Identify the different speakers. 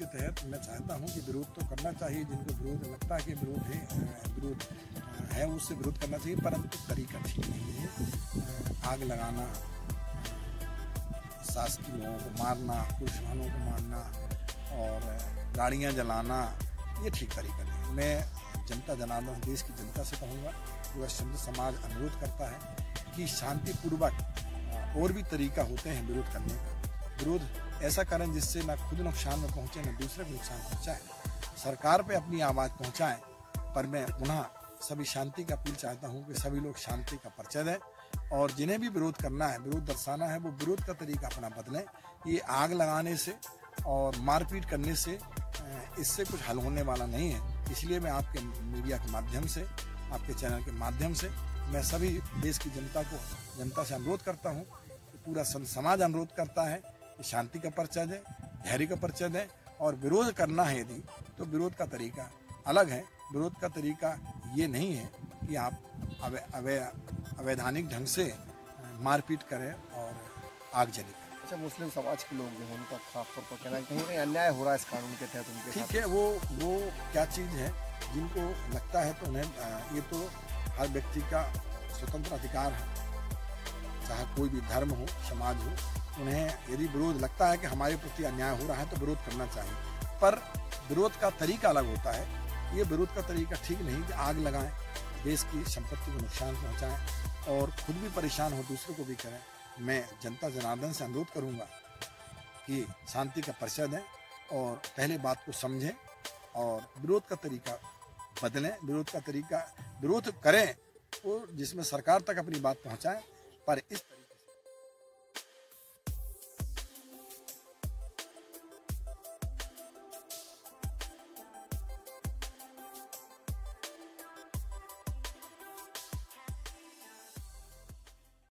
Speaker 1: मैं चाहता हूँ कि विरोध तो करना चाहिए, जिनको विरोध लगता है कि विरोध है विरोध है, उससे विरोध करना चाहिए, परंतु तरीका ठीक नहीं है। आग लगाना शासकीय लोगों को मारना पुलिस वालों को मारना, और गाड़ियाँ जलाना, ये ठीक तरीका नहीं है। मैं जनता जनार्दन, देश की जनता से कहूँगा संत समाज अनुरोध करता है कि शांतिपूर्वक और भी तरीका होते हैं विरोध करने का। विरोध ऐसा करें जिससे ना खुद नुकसान में पहुँचे, ना दूसरे को नुकसान पहुँचाए। सरकार पे अपनी आवाज़ पहुंचाएँ, पर मैं पुनः सभी शांति का अपील चाहता हूँ कि सभी लोग शांति का परिचय दें और जिन्हें भी विरोध करना है, विरोध दर्शाना है, वो विरोध का तरीका अपना बदलें। ये आग लगाने से और मारपीट करने से इससे कुछ हल होने वाला नहीं है। इसलिए मैं आपके मीडिया के माध्यम से, आपके चैनल के माध्यम से, मैं सभी देश की जनता को, जनता से अनुरोध करता हूँ पूरा समाज अनुरोध करता है शांति का परिचय दें धैर्य का परिचय दें और विरोध करना है यदि तो विरोध का तरीका अलग है। विरोध का तरीका ये नहीं है कि आप अवै अवै अवैधानिक ढंग से मारपीट करें और आगजनी करें।
Speaker 2: अच्छा मुस्लिम समाज के लोग जो हैं उनका खास तौर पर कहना है कहीं अन्याय हो रहा है इस कानून के तहत उनके
Speaker 1: ठीक है वो वो क्या चीज़ है जिनको लगता है तो उन्हें ये तो हर व्यक्ति का स्वतंत्र अधिकार है। चाहे कोई भी धर्म हो, समाज हो, उन्हें यदि विरोध लगता है कि हमारे प्रति अन्याय हो रहा है तो विरोध करना चाहिए। पर विरोध का तरीका अलग होता है। ये विरोध का तरीका ठीक नहीं कि आग लगाएँ, देश की संपत्ति को नुकसान पहुंचाएँ और खुद भी परेशान हो, दूसरों को भी करें। मैं जनता जनार्दन से अनुरोध करूँगा कि शांति का परिचय दें और पहले बात को समझें और विरोध का तरीका बदलें। विरोध का तरीका, विरोध करें और जिसमें सरकार तक अपनी बात पहुंचाएँ पर इस तरीके